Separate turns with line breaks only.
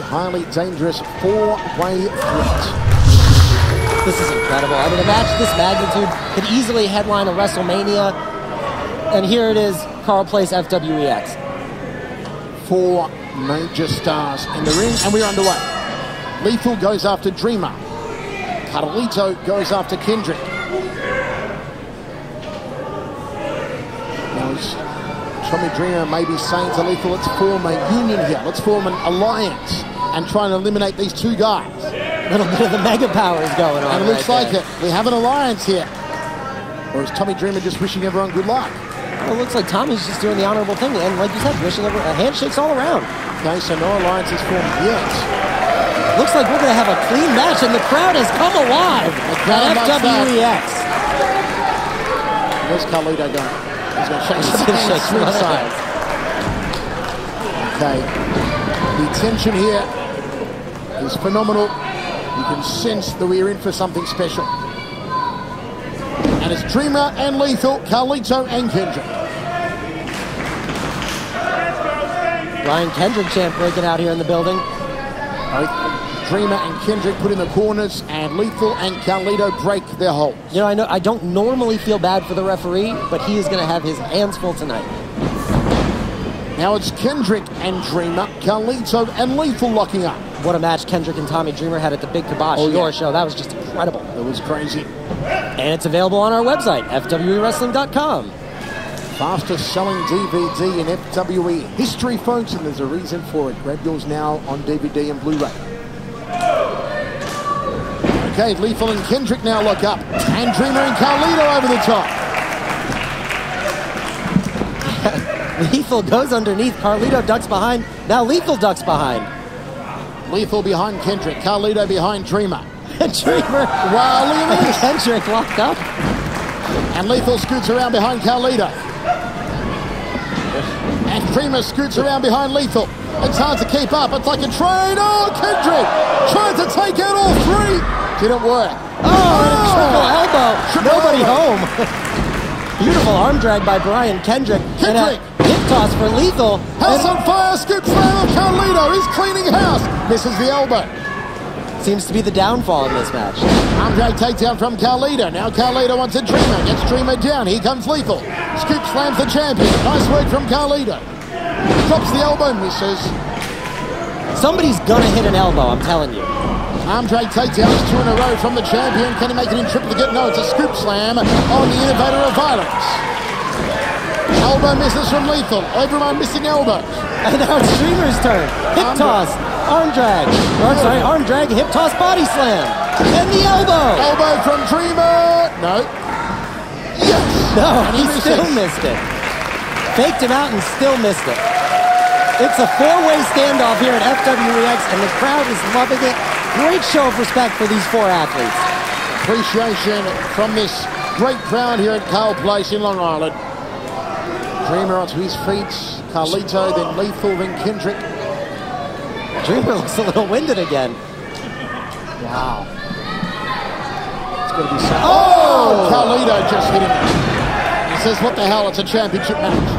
a highly dangerous four-way threat.
This is incredible. I mean, a match this magnitude could easily headline a WrestleMania. And here it is, Carle Place FWEX.
Four major stars in the ring, and we're underway. Lethal goes after Dreamer. Carlito goes after Kendrick. Now, Tommy Dreamer may be saying to Lethal, let's form a union here. Let's form an alliance and try and eliminate these two guys.
A little bit of the mega power is going on.
And it looks
right
like
there.
it. We have an alliance here. Or is Tommy Dreamer just wishing everyone good luck?
Well, it looks like Tommy's just doing the honorable thing. And like you said, wishing everyone, uh, handshakes all around.
Okay, so no alliance is formed yet.
Looks like we're going to have a clean match, and the crowd has come alive at. FWEX.
Where's Carlito going? He's going to shake
He's
some
gonna
hands
shake.
Okay. The tension here is phenomenal. You can sense that we are in for something special. And it's Dreamer and Lethal, Carlito and Kendrick.
Brian Kendrick champ breaking out here in the building.
Both Dreamer and Kendrick put in the corners, and Lethal and Carlito break their hold.
You know, I know I don't normally feel bad for the referee, but he is going to have his hands full tonight.
Now it's Kendrick and Dreamer, Carlito and Lethal locking up.
What a match Kendrick and Tommy Dreamer had at the Big Kibosh
Oh, yeah.
Your show. That was just incredible.
It was crazy.
And it's available on our website, fwewrestling.com.
Fastest selling DVD in FWE history, folks, and there's a reason for it. Grab yours now on DVD and Blu-ray. Okay, Lethal and Kendrick now look up. And Dreamer and Carlito over the top.
Lethal goes underneath. Carlito ducks behind. Now Lethal ducks behind.
Lethal behind Kendrick. Carlito behind Dreamer.
Dreamer
Wow, look at
and
this.
Kendrick locked up.
And Lethal scoots around behind Carlito. And Dreamer scoots around behind Lethal. It's hard to keep up. It's like a train. Oh, Kendrick trying to take out all three. Didn't work.
Oh, and a oh! triple elbow.
Triple
Nobody
elbow.
home. Beautiful arm drag by Brian Kendrick.
Kendrick.
Hip toss for Lethal.
House
And
on fire, scoop slam of Carlito. He's cleaning house. Misses the elbow.
seems to be the downfall in this match.
Arm drag takedown from Carlito. Now Carlito wants a Dreamer. Gets Dreamer down. Here comes Lethal. Scoop slams the champion. Nice work from Carlito. Drops the elbow, misses.
Somebody's gonna hit an elbow, I'm telling you.
Arm drag takedowns two in a row from the champion. Can he make it in triplicate? No, it's a scoop slam on the innovator of violence. Elbow misses from Lethal. Everyone missing elbow.
And now it's Dreamer's turn. Hip
Arm
toss, arm drag. Or, I'm sorry, arm drag, hip toss, body slam. And the elbow.
Elbow from Dreamer. No. Yes.
No,
And
he
misses.
still missed it. Faked him out and still missed it. It's a four-way standoff here at FWEX, and the crowd is loving it. Great show of respect for these four athletes.
appreciation from this great crowd here at Carle Place in Long Island. Dreamer onto his feet, Carlito, then Lethal, then Kendrick.
Dreamer looks a little winded again.
Wow. It's going to be so. Oh! oh! Carlito just hit him. He says, what the hell, it's a championship match.